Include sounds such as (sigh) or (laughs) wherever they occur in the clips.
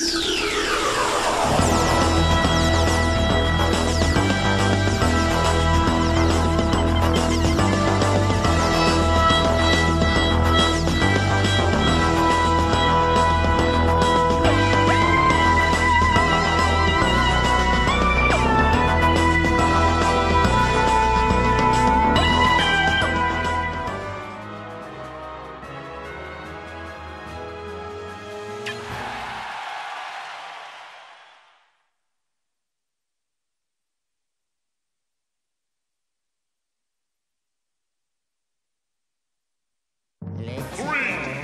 you (laughs) Let's Three.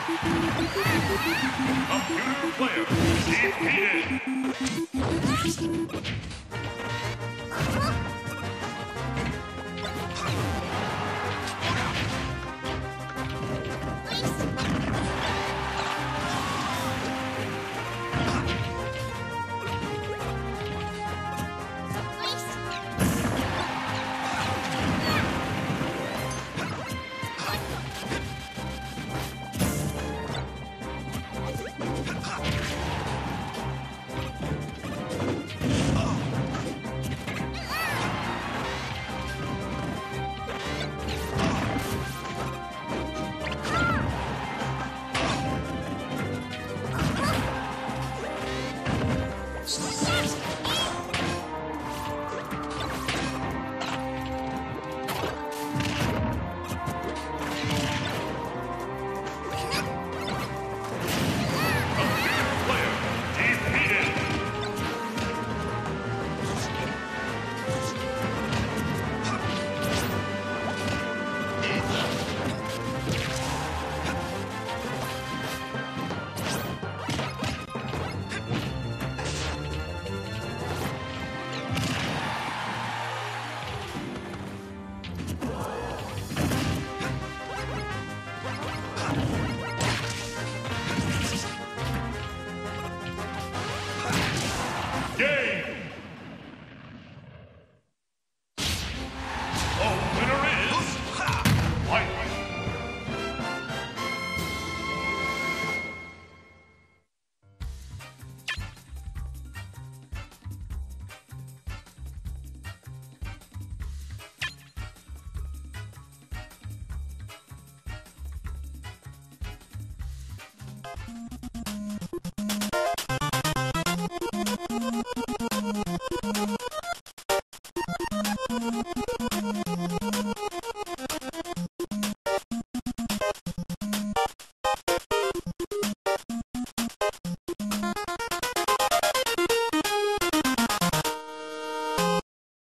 Oh. game.